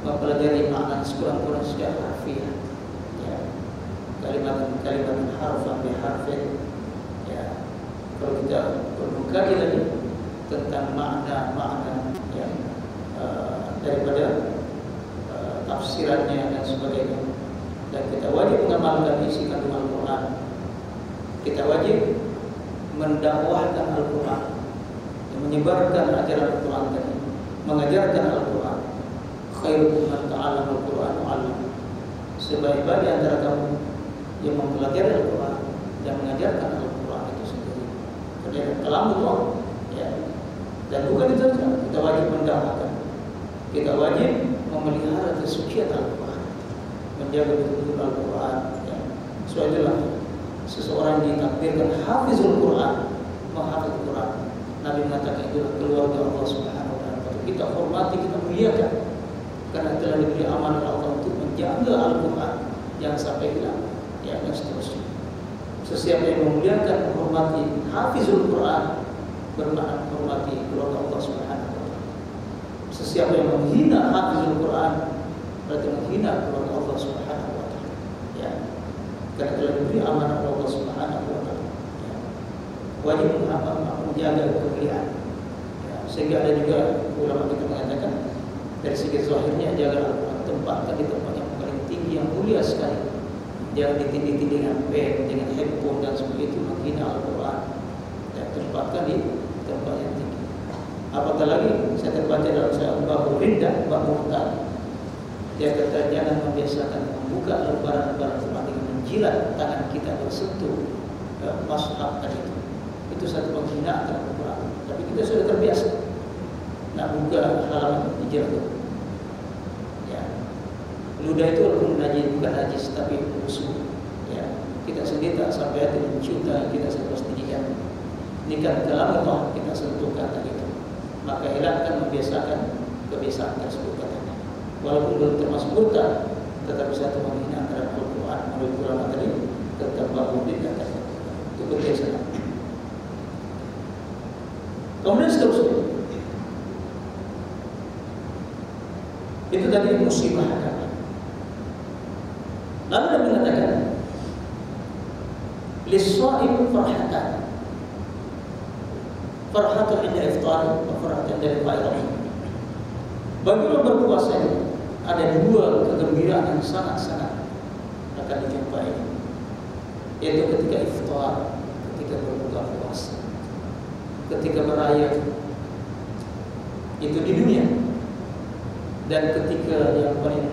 Speaker 1: mempelajari makna sekurang-kurang secara harfiah. Ya. Kalimat-kalimat harfan bi harfin ya. Kalau kita berbuka lagi tentang makna-makna ya Eh, daripada uh, tafsirannya dan sebagainya. Dan kita wajib mengamalkan isi kandungan Al-Quran kita wajib mendakwahkan Al-Quran menyebarkan ajaran Al-Quran tadi mengajarkan Al-Quran. Khairukum man ta'allama Al-Quran sebaik-baik antara kamu yang mempelajari Al-Quran dan mengajarkan Al-Quran itu sendiri. Kerana kalamullah ya dan bukan itu saja kita wajib mendakwahkan. Kita wajib memelihara kesucian Al-Quran menjaga betul Al-Quran ya. so itulah seseorang ditakdirkan hafizul Quran, menghafal Quran. Nabi mengatakan itu keluarga Allah Subhanahu wa taala. Kita hormati, kita muliakan karena telah diberi amanah Allah untuk menjaga Al-Quran jangan sampai hilang ya dan seterusnya. Sesiapa yang memuliakan menghormati hafizul Quran bermakna menghormati keluarga Allah Subhanahu wa taala. Sesiapa yang menghina hafizul Quran berarti menghina keluarga Allah Subhanahu. Telah diberi amanah Allah Subhanahu wa taala. Ya. Wajib menjaga kemuliaan. Ya. Sehingga ada juga ulama kita mengatakan dari segi zahirnya jaga Al-Quran tempatkan di tempat yang paling tinggi yang mulia sekali jangan ditindih-tindih dengan pen dengan handphone dan sebagainya itu menghina Al-Quran ya, tempatkan di tempat yang tinggi apatah lagi saya terbaca dalam saya bab rindah bab murtad dia kata jangan membiasakan membuka lembaran-lembaran Menjilat tangan kita bersentuh uh, mashab tadi itu itu satu penghinaan terhadap Quran tapi kita sudah terbiasa nak buka halaman hijrah itu. Ya. Ludah itu walaupun najis bukan najis tapi musuh. Ya. Kita sendiri tak sampai hati mencium kita selepas tinggikan. Ini kan dalam Allah kita sentuh kata itu. Maka hilangkan membiasakan kebiasaan tersebut katanya. Walaupun belum termasuk murtad, tetapi satu menghina terhadap Al-Quran menurut ulama tadi tetap bagus katanya. Itu kebiasaan. Kemudian seterusnya Itu tadi musibah agama. Lalu Nabi mengatakan, Lissaim farhatan. Farhatun inda iftar, farhatun inda liqa'i Bagi orang berpuasa ada dua kegembiraan yang sangat-sangat akan dijumpai. Yaitu ketika iftar, ketika berbuka puasa, ketika beraya itu di dunia dan ketika yang paling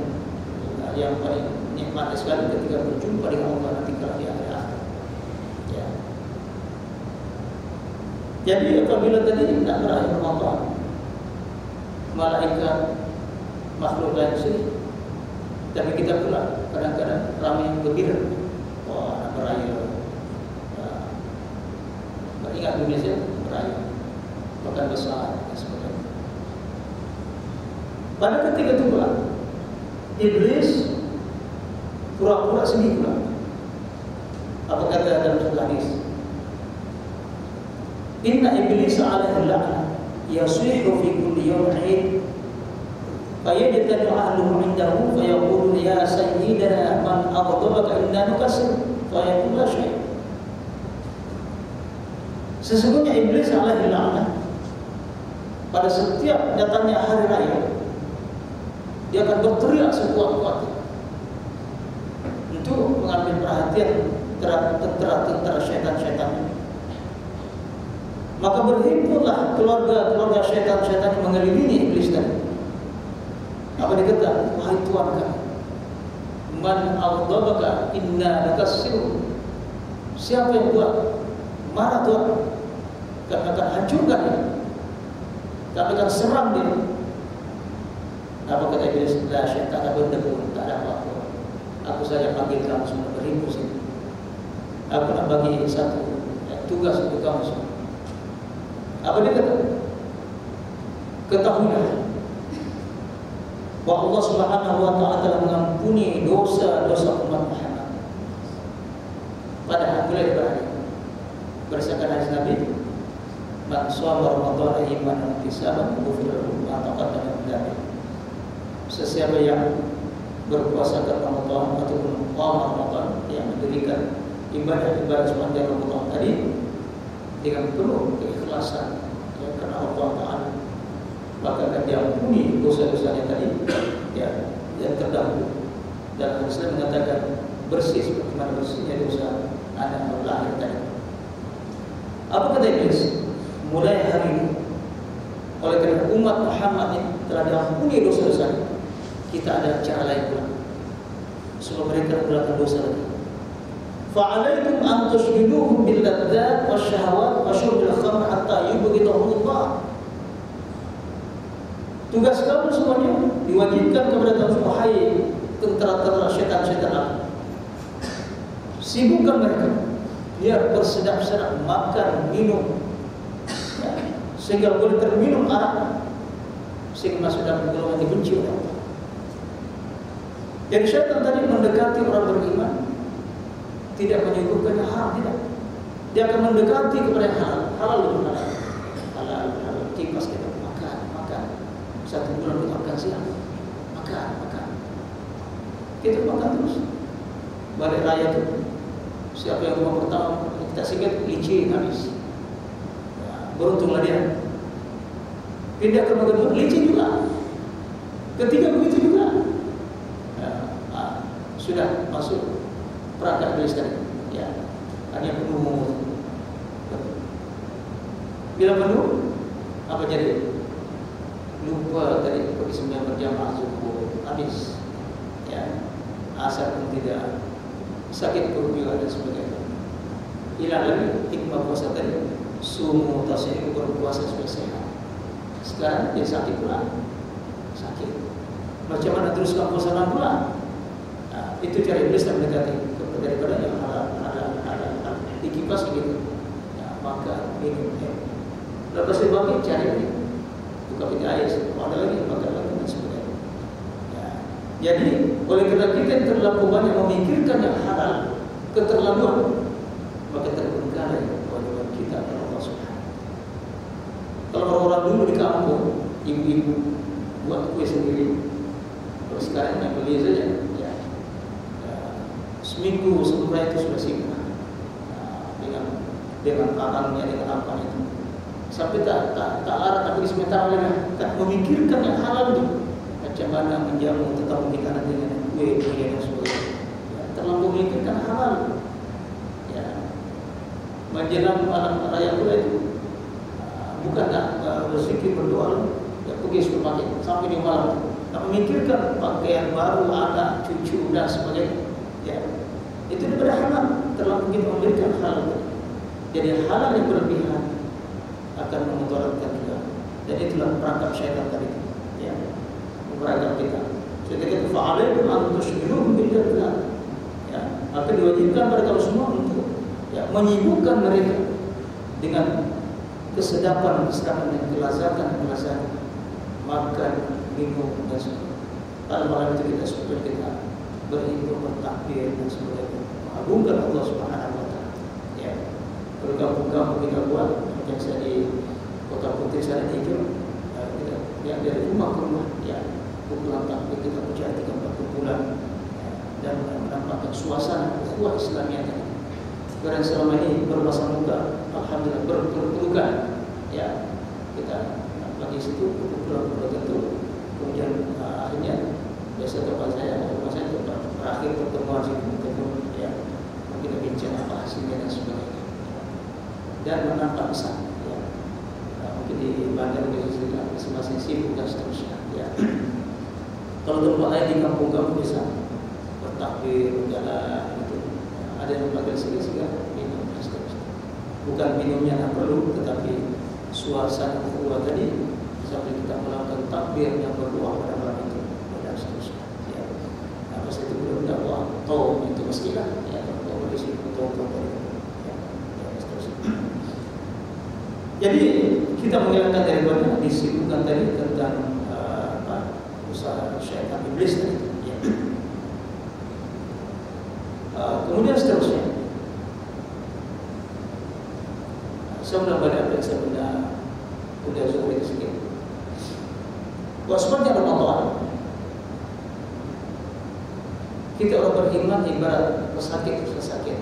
Speaker 1: yang paling nikmat sekali ketika berjumpa dengan Allah nanti kalau di akhir akhir. Ya. Jadi apabila tadi tidak meraih Ramadan, malaikat makhluk lain sih, tapi kita pula kadang-kadang ramai yang gembira. Wah, beraya. Ya. Ingat dunia saya beraya, bahkan besar dan sebagainya. Pada ketika itu pula Iblis pura-pura sedih pula. Apa kata dalam satu hadis? Inna iblis alaihi la'na yasihu fi kulli yawmin فيجتمع أهله عنده فيقول يا سيدنا من أغضبك إنا نكسر فيقول لا شيء Sesungguhnya iblis alaihi la'nah pada setiap datangnya hari raya dia akan berteriak sekuat-kuatnya untuk mengambil perhatian tentara-tentara syaitan-syaitan. Maka berhimpunlah keluarga-keluarga syaitan-syaitan yang mengelilingi iblis tadi. Apa dikata? Wahai Tuhan kami, man aghdabaka inna nakassiru. Siapa yang buat marah Tuhan? Kami akan hancurkan dia. Kami akan serang dia. Apa kata Iblis? La syaitan tak ada benda pun, tak ada apa-apa. Aku saja panggil kamu semua beribu sini. Aku nak bagi satu ya, tugas untuk kamu semua. Apa dia kata? Ketahuilah bahwa Allah Subhanahu wa taala telah mengampuni dosa-dosa umat Muhammad. Pada hari berani berdasarkan hadis Nabi, "Man shoma Ramadan imanan ihtisaban ghufira lahu ma taqaddama min dhanbi." sesiapa yang berpuasa ke Ramadan ataupun qam Ramadan yang mendirikan ibadah-ibadah sepanjang Ramadan tadi dengan penuh keikhlasan ya, karena Allah maka akan diampuni dosa-dosanya tadi ya yang terdahulu dan Islam mengatakan bersih seperti mana bersihnya dosa anak lahir tadi. Apa kata Iblis? Mulai hari ini oleh karena umat Muhammad ini telah diampuni dosa-dosanya kita ada cara lain pula supaya mereka melakukan dosa lagi. Tushhiduhum bil ladzat wasyahawat wa syurbil khamr hatta yubghidahum Allah. Tugas kamu semuanya diwajibkan kepada kamu wahai tentara-tentara syaitan-syaitan. Sibukkan mereka. Biar bersedap-sedap makan, minum, ya, sehingga boleh terminum arak, sehingga masuk dalam golongan dibenci oleh. Jadi syaitan tadi mendekati orang beriman, tidak menyuguhkan hal tidak. Dia akan mendekati kepada hal halal. Itu halal, halal, halal, kipas kita makan. Satu bulan kita makan siang, makan, makan. Kita makan terus. Balik raya itu Siapa yang rumah pertama kita singkat licin habis. Ya, beruntunglah dia. Pindah ke kedua licin juga. Ketiga begitu juga. Ya, ah, sudah masuk perangkat tadi. Ya, hanya penuh. Bila penuh, apa jadi? Berjamaah zuhur habis. Ya, asar pun tidak sakit perut juga dan sebagainya. Hilang lagi hikmah puasa tadi. Sumu tasih berpuasa supaya sehat. Sekarang dia sakit pula. Sakit. Macam mana teruskan puasa enam bulan? Nah, itu cara iblis yang mendekati daripada yang halal, halal, halal, halal. Dikipas begitu. Ya, makan, minum, ya. Lepas itu cari lagi. Buka pintu air, ada lagi, makan lagi. Jadi oleh kerana kita terlalu banyak memikirkan yang halal, keterlaluan, maka terbengkalai kewajiban kita kepada Allah Subhanahu. Kalau orang-orang dulu di kampung, ibu-ibu buat kue sendiri, kalau sekarang yang beli saja, ya, ya seminggu sebelum itu sudah sibuk ya, dengan dengan tangannya dengan apa itu. Sampai tak tak tak larang tapi sementara lagi tak memikirkan yang halal itu macam menjamu tetamu kita nanti dengan kue kue dan sebagainya. Ya, terlalu memikirkan halal. Ya, menjelang malam raya pula itu ah, bukan uh, bersikir berdoa ya pergi supermarket sampai di malam. Tak memikirkan pakaian baru anak cucu dan sebagainya. Ya. Itu daripada halal. Terlalu begitu memberikan halal jadi halal yang berlebihan akan memudaratkan kita. Dan itulah perangkap syaitan tadi beragam kita. Jadi kita fa'alaikum an tusybihuhum billah. Ya, maka diwajibkan pada kamu semua untuk ya, menyibukkan mereka dengan kesedapan, kesedapan dan kelazatan, kelazatan makan, minum dan sebagainya. Pada malam itu kita sebutkan kita berhitung, bertakbir dan sebagainya. Mengagungkan Allah Subhanahu Wa Taala. Ya, kampung-kampung kita buat, yang saya di kota putih sana di Ijo, ya, ya, dari rumah ke rumah, ya, pukulan takbir kita berjaya 30 bulan ya, dan menampakkan suasana ukhuwah Islamiyah tadi. Karena selama ini berbahasa muka, Alhamdulillah berpelukan, ya kita bagi situ pukulan-pukulan itu, kemudian uh, akhirnya biasa tempat saya, tempat saya tempat terakhir pertemuan situ, ketemu, ya kita bincang apa hasilnya dan sebagainya, dan menampak besar, ya. Nah, mungkin di bandar masing-masing sibuk dan seterusnya, ya. Kalau tempat lain di kampung-kampung bisa bertakbir, berjalan, itu ada yang pakai sehingga minum seterusnya. Bukan minumnya yang perlu, tetapi suasana kuat tadi sampai kita melakukan takbir yang berdoa pada malam itu dan seterusnya. Ya. Apa saya itu belum dakwah atau itu meskilah ya kalau di sini atau atau ya. Jadi kita menghilangkan daripada disibukkan tadi tentang usaha syaitan iblis. Ya. Uh, kemudian seterusnya, saya sudah banyak apa saya sudah sudah zuhur itu sedikit. Waspada Ramadan, kita orang beriman ibarat pesakit pesakit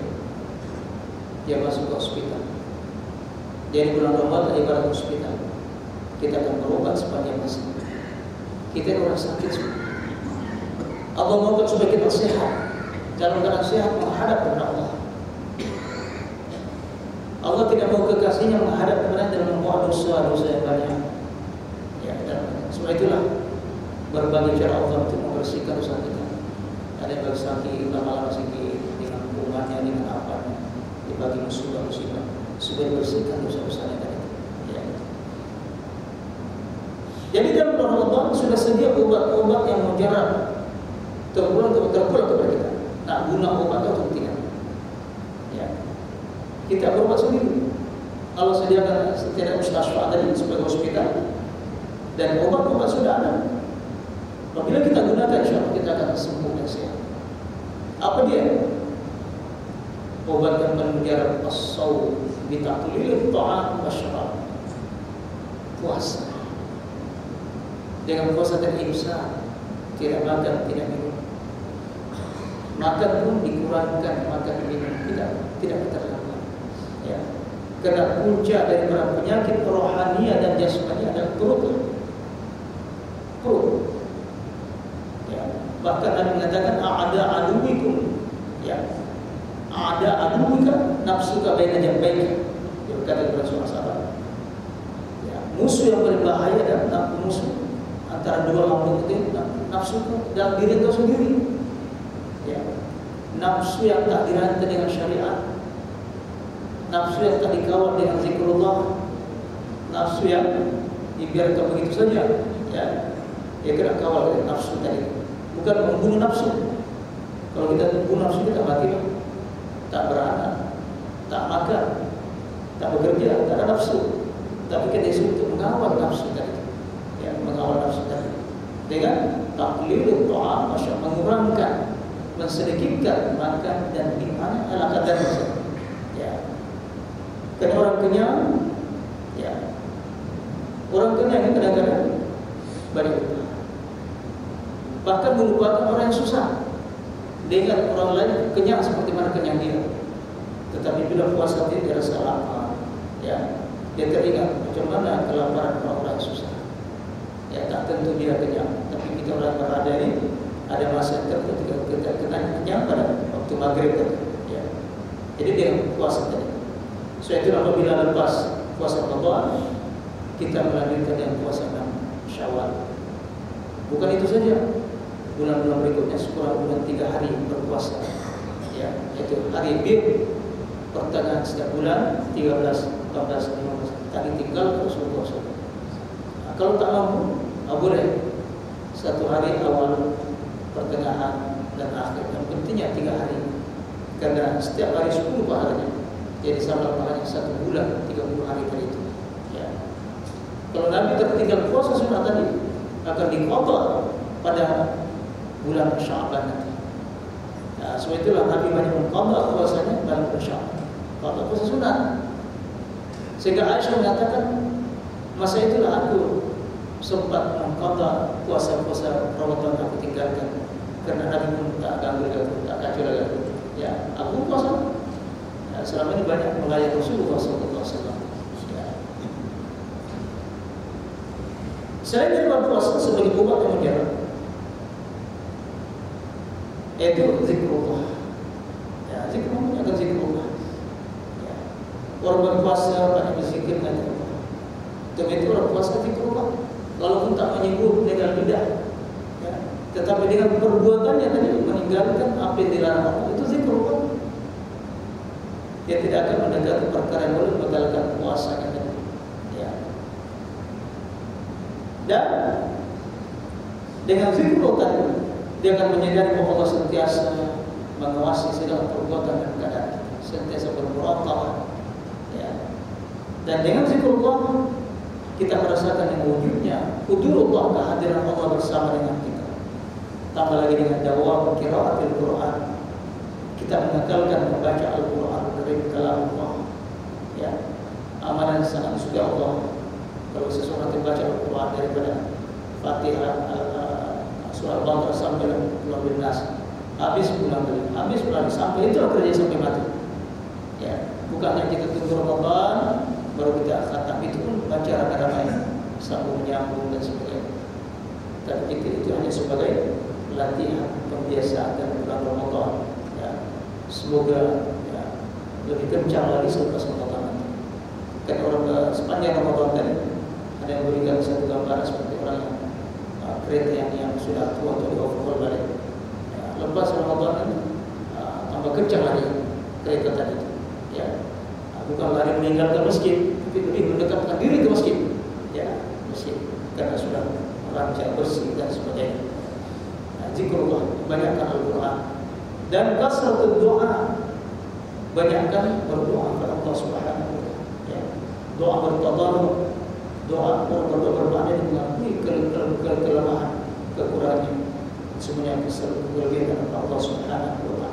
Speaker 1: dia masuk ke hospital. Jadi bulan Ramadan ibarat hospital. Kita akan berobat sepanjang masa. Kita orang sakit Allah mau supaya kita sehat. Dalam keadaan sehat menghadap kepada Allah. Allah tidak mau kekasihnya menghadap kepada dan membawa dosa-dosa yang banyak. Ya, dan sebab itulah berbagai cara Allah untuk membersihkan dosa kita. Ada yang sakit, lama-lama sakit Dengan hubungannya, dengan apa Dibagi musibah-musibah Supaya bersihkan dosa-dosa yang Jadi dalam Ramadan sudah sedia obat-obat yang mujarab terpulang terpulang kepada kita. Nak guna obat atau tidak? Ya. Kita berobat sendiri. Kalau sediakan setiap mustasfa tadi sebagai hospital dan obat-obat sudah ada. Apabila kita gunakan, insya Allah kita akan sembuh dan sehat. Apa dia? Obat yang menjaga as-saw bitaqlil ta'am wa. Puasa. Dengan puasa dan tidak makan, tidak minum. Makan pun dikurangkan, makan minum tidak tidak terlambat. Ya. Karena puncak dari para penyakit rohania dan jasmani adalah perut. Perut. Ya. Bahkan ada mengatakan ada aduwikum. Ya. Ada aduwika nafsuka baina jambaika. Dia berkata kepada sahabat. Ya. Musuh yang paling bahaya adalah musuh antara dua lambung itu nafsu dan diri itu sendiri. Ya. Nafsu yang tak dirantai dengan syariat nafsu yang tak dikawal dengan zikrullah nafsu yang dibiarkan begitu saja ya. Ya kena kawal dengan nafsu tadi. Bukan membunuh nafsu. Kalau kita membunuh nafsu kita mati. Tak beranak tak makan tak bekerja tak ada nafsu. Tapi kita disuruh untuk mengawal nafsu tadi. Ya mengawal nafsu dengan taklil doa masya mengurangkan mensedikitkan makan dan minuman ala kadar dan orang kenyang ya. Orang kenyang kadang-kadang banyak bahkan melupakan orang yang susah. Dengan orang lain kenyang seperti mana kenyang dia. Tetapi bila puasa dia dia rasa lapar ya. Dia teringat mana kelaparan orang-orang susah. Ya tak tentu dia kenyang tapi kita orang berada ini ada masa tertentu ketika kita kenyang pada waktu maghrib ya jadi dia puasa tadi Sebab itu apabila lepas puasa Ramadan kita melanjutkan yang puasa Syawal. Bukan itu saja. Bulan-bulan berikutnya sekurang bulan tiga hari berpuasa. Ya, itu hari bir pertengahan setiap bulan 13, 14, 15 tadi tinggal terus berpuasa. Nah, kalau tak mampu, ah, boleh satu hari awal, pertengahan dan akhir. Yang pentingnya tiga hari. Karena setiap hari sepuluh pahalanya. Jadi sama pahalanya satu bulan 30 hari tadi itu. Ya. Kalau Nabi tertinggal puasa sunnah tadi akan dikotor pada bulan Syaban nanti. Nah, sebab itulah Nabi banyak mengkodok puasanya dalam bulan Syaban. Kodok puasa sunnah. Sehingga Aisyah mengatakan masa itulah aku sempat mengkodok puasa-puasa Ramadan aku tinggalkan karena Nabi pun tak ganggu tak kacau lagi. Ya, aku puasa selama ini banyak melayani Rasulullah SAW. Ya. Selain dari puasa sebagai obat yang mujarab, yaitu zikrullah. Ya, zikrullah akan zikrullah. Ya. Orang berpuasa banyak berzikir dengan Allah. Demi itu orang puasa zikrullah. Walaupun tak menyebut dengan lidah, ya. tetapi dengan perbuatannya tadi meninggalkan apa yang dilarang Allah itu zikrullah dia tidak akan mendekati perkara yang boleh membatalkan puasa ya. Dan dengan zikir tadi dia akan menyadari bahwa Allah sentiasa mengawasi segala perbuatan dan keadaan sentiasa bermurakabah ya. Dan dengan zikrullah kita merasakan yang wujudnya hudurullah kehadiran Allah bersama dengan kita. Tambah lagi dengan dawam kiraatil Quran. Kita mengakalkan membaca Al-Quran dari kalam Allah. Ya, amalan sangat suka Allah. Kalau seseorang membaca Al-Quran daripada Fatihah, surah Al-Baqarah sampai bulan binas, habis bulan kali, habis bulan sampai itu kerja sampai mati. Ya, bukannya kita tunggu Ramadan baru kita khatam itu pun baca ramai-ramai sambung menyambung dan sebagainya. Tapi itu, itu hanya sebagai latihan pembiasaan dan bulan Ramadan. Ya. Semoga lebih kencang lagi selepas Ramadan. Kan orang ke sepanjang Ramadan tadi ada yang berikan satu gambaran seperti orang yang uh, kereta yang yang sudah tua atau di overhaul balik. Ya, lepas Ramadan ini uh, tambah kencang lagi kereta tadi. Ya, uh, bukan lari meninggalkan masjid, tapi lebih mendekatkan diri ke masjid. Ya, masjid karena sudah rancang bersih dan sebagainya. Zikrullah, banyakkan Al-Quran dan kasratul doa banyakkan berdoa kepada Allah Subhanahu. Ya. Doa bertadarruk, doa berdoa berbalik mengakui kelemahan, kekurangan, semuanya kepada Allah Subhanahu wa taala.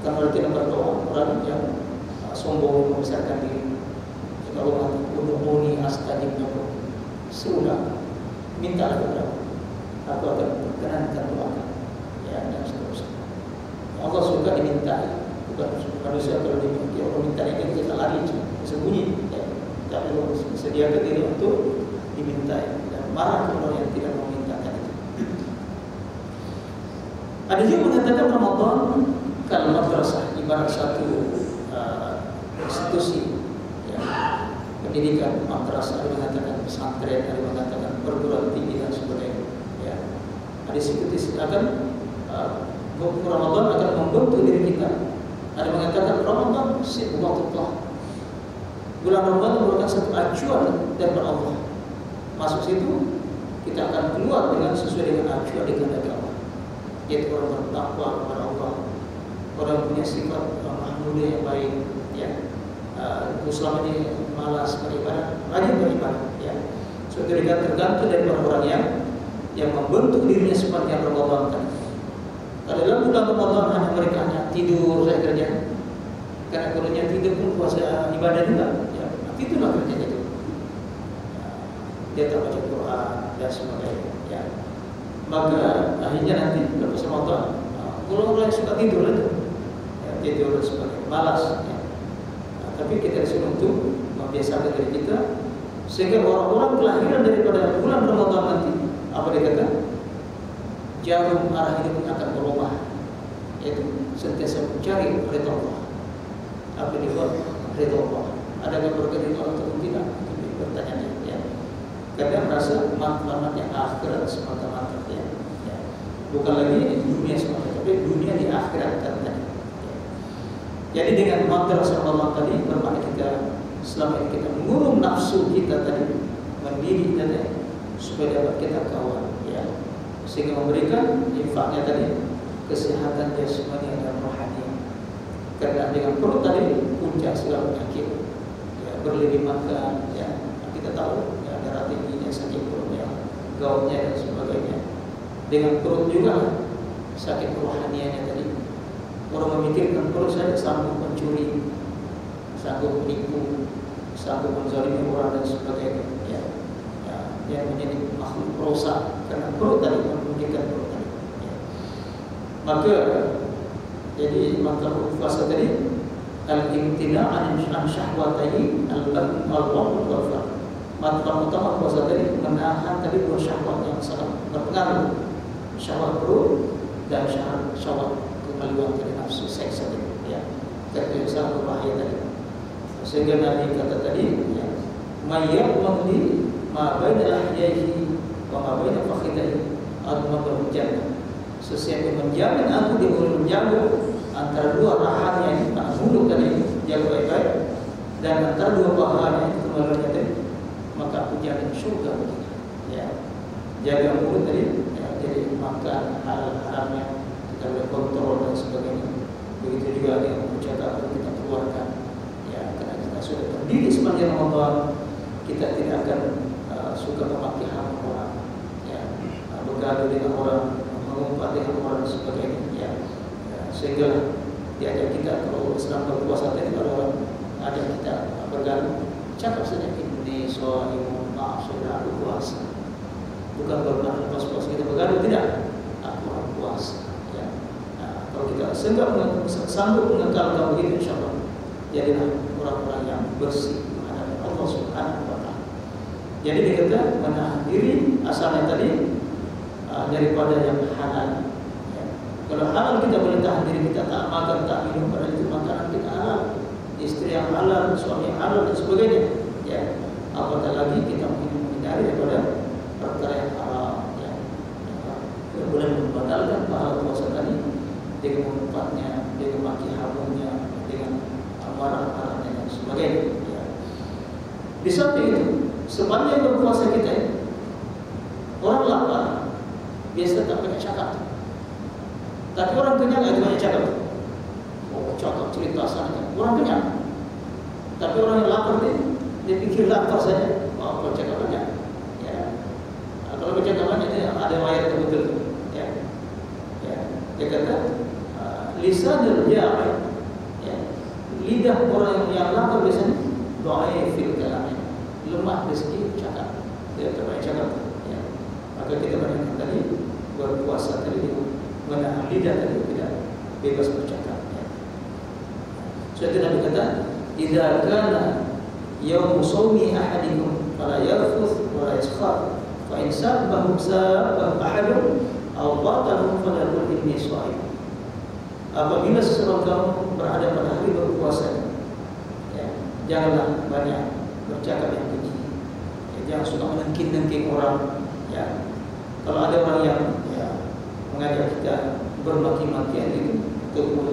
Speaker 1: Kalau tidak berdoa orang yang sombong membesarkan diri. Jika Allah mengatakan astajib lakum. Sudah minta kepada aku akan perkenankan doa ya dan seterusnya. Allah suka dimintai bukan manusia kalau diminta orang minta ini kita lari sembunyi ya. tapi Allah sediakan diri untuk dimintai dan marah kepada yang tidak memintakan itu ada juga mengatakan Ramadan kalau madrasah ibarat satu uh, institusi ya, pendidikan madrasah ada mengatakan pesantren ada mengatakan perguruan tinggi dan sebagainya ya. Ada institusi akan uh, Ramadan akan membentuk diri kita ada mengatakan Ramadan sibghatullah. Bulan Ramadan merupakan satu acuan dari Allah. Masuk situ kita akan keluar dengan sesuai dengan acuan dengan agama. Yaitu orang bertakwa kepada Allah, orang punya sifat mahmudah yang baik, ya. Uh, ini malas beribadah, rajin beribadah, ya. So tergantung dari orang-orang yang yang membentuk dirinya sepanjang Ramadan tadi. Kalau dalam bulan Ramadan hanya mereka hanya tidur saya kerja. Karena kalau tidur pun puasa ibadah juga. Ya, itulah kerjanya itu. Ya, dia tak baca Quran dan sebagainya. Ya. Maka akhirnya nanti lepas Ramadan, kalau orang suka tidur itu, ya, tidur dan sebagainya, malas. Ya. Nah, tapi kita disuruh untuk membiasakan diri kita sehingga orang-orang kelahiran daripada bulan Ramadan nanti apa dia kata? Jarum arah hidup akan berubah yaitu sentiasa mencari ridha Allah. Apa yang dibuat ridha Allah? Adakah berkenan Allah atau tidak? Itu pertanyaannya. Ya. Karena merasa manfaat yang akhirat semata-mata. Ya. ya. Bukan lagi dunia semata, tapi dunia di akhirat tadi. Ya. Jadi dengan mantra Allah tadi bermakna kita selama kita mengurung nafsu kita tadi mendidik dan supaya dapat kita kawan ya sehingga memberikan infaknya tadi kesehatan jasmani dan rohani. Karena dengan perut tadi puncak segala penyakit, ya, berlebih makan, ya kita tahu ya, darah tingginya sakit perutnya, gautnya dan sebagainya. Dengan perut juga sakit rohanianya tadi. Orang memikirkan perut saja sanggup mencuri, sanggup menipu, sanggup menzalimi orang dan sebagainya. Ya, ya, yang menjadi makhluk perusak karena perut tadi memikirkan perut maka jadi maka puasa tadi al-imtina an syahwatayi al-ban al-wal wal Maka utama puasa tadi menahan tadi dua syahwat yang sangat berpengaruh. Syahwat perut dan syahwat syahwat kemaluan dari nafsu seks tadi. Ya. Yang sangat berbahaya tadi. Sehingga Nabi kata tadi ya mayyam mangli ma baina ahyaihi wa ma baina fakhidaihi Sesiapa yang menjamin aku dia boleh menjaga antara dua rahangnya ini tak mulut tadi jaga baik-baik dan antara dua pahanya itu kemaluannya tadi maka aku jamin surga ya. Jaga mulut tadi ya, jadi makan hal-halnya kita boleh kontrol dan sebagainya. Begitu juga yang ucapan kita keluarkan. Ya karena kita sudah terdiri sepanjang Ramadan kita tidak akan suka memaki orang ya. Uh, bergaduh dengan orang mengumpat dengan orang sebagainya ya. ya sehingga diajak kita kalau Islam berpuasa kalau orang ada kita bergabung cakap saja ini soal maaf sudah puasa bukan bermakna lepas puasa kita bergaduh. Tidak. Aku orang puasa ya. nah, kalau kita sanggup mengekalkan begitu insya Allah jadilah orang-orang yang bersih menghadapi Allah Subhanahu Wa Taala. Jadi dikata menahan diri asalnya tadi uh, daripada yang halal. Ya. Kalau halal kita boleh tahan diri kita tak makan tak minum pada itu makanan kita halal, istri yang halal, suami yang halal dan sebagainya. Ya. Apatah lagi kita menghindari daripada perkara yang halal. Ya. Ya. Boleh membatalkan pahala puasa tadi dengan mengumpannya, dengan maki habunya, dengan amarah-amarahnya dan sebagainya. Ya. Di samping itu, sepanjang berpuasa kita orang lapar biasa tak banyak cakap. Tapi orang punya nggak banyak cakap. oh cakap cerita sana kurang kenyang. Tapi orang yang lapar dia dia pikir lapar saja. Oh percakapannya ya. Nah, kalau percakapannya dia ada wayar betul. Ya. Ya. Dia kata uh, lisanul jari ya. Lidah orang yang lapar biasanya doa fil kalam lemah segi cakap. Dia terbaik cakap. Ya. Maka kita banyak tadi berpuasa tadi menahan lidah tadi tidak bebas bercakap. Ya. Sudah tidak berkata idza kana yaum sawmi ahadikum fala yarfuth wa la yaskhar fa in sabbahu sabbahu ahadun aw fala yaqul inni sha'im apabila seseorang kamu berada pada hari berpuasa ya, janganlah banyak bercakap yang keji ya, jangan suka menengking-nengking orang ya. Kalau ada orang yang ya, mengajak kita bermaki-makian itu ataupun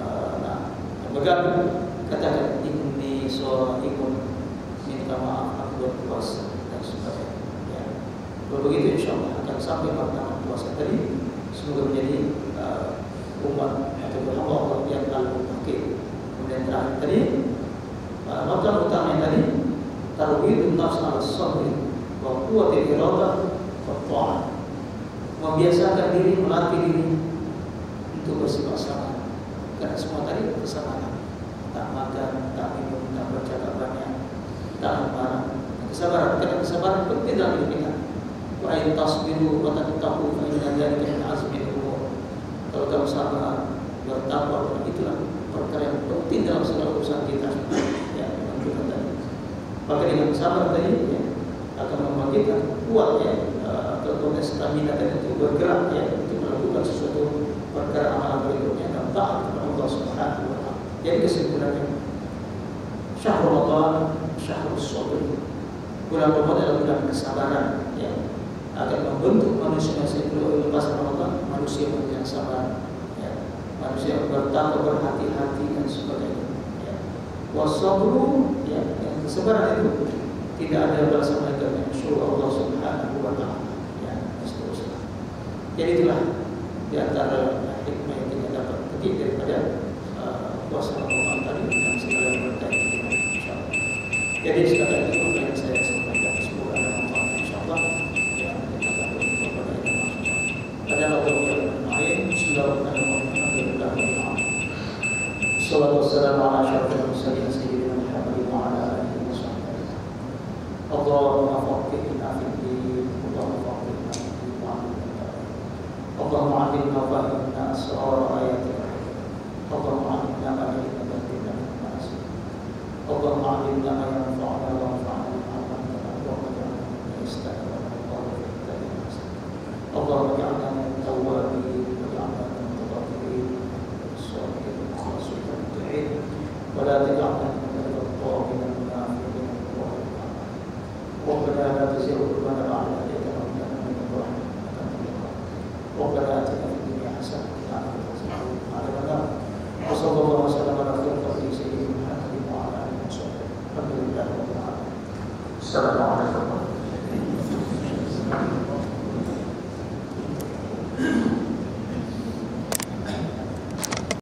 Speaker 1: uh, nah, bergabung. Katakan ini soal ikut minta maaf aku berpuasa dan sebagainya ya. kalau begitu insya Allah akan sampai pada puasa tadi semoga menjadi uh, umat atau Allah yang lalu pakai kemudian terakhir tadi uh, nota utama yang tadi tarwidun nafs ala sabri wa quwwatil iradah wa membiasakan diri, melatih diri untuk bersifat sabar. Karena semua tadi kesabaran. Tak makan, tak minum, tak bercakap banyak, tak marah. Kesabaran, karena kesabaran penting dalam hidup kita. Wa ayin tasbiru wa tattaku fa inna dzalika min azmi. Kalau kamu sabar, bertakwa, itulah perkara yang penting dalam segala urusan kita. Ya, kita. Maka dengan sabar tadi ya, akan membangkitkan kuat ya ataupun stamina tadi untuk bergerak ya untuk melakukan sesuatu perkara amalan berikutnya. Dan taat kepada Allah Subhanahu wa taala. Jadi kesimpulannya syahrul Ramadan syahrul sabr. Bulan Ramadan adalah bulan kesabaran ya. Akan membentuk manusia sebelum lepas Ramadan manusia yang sabar ya. Manusia yang bertakwa berhati-hati dan sebagainya ya. Wasabru ya kesabaran itu tidak ada balasan mereka surah Allah Subhanahu wa taala. Jadi itulah di antara Gracias.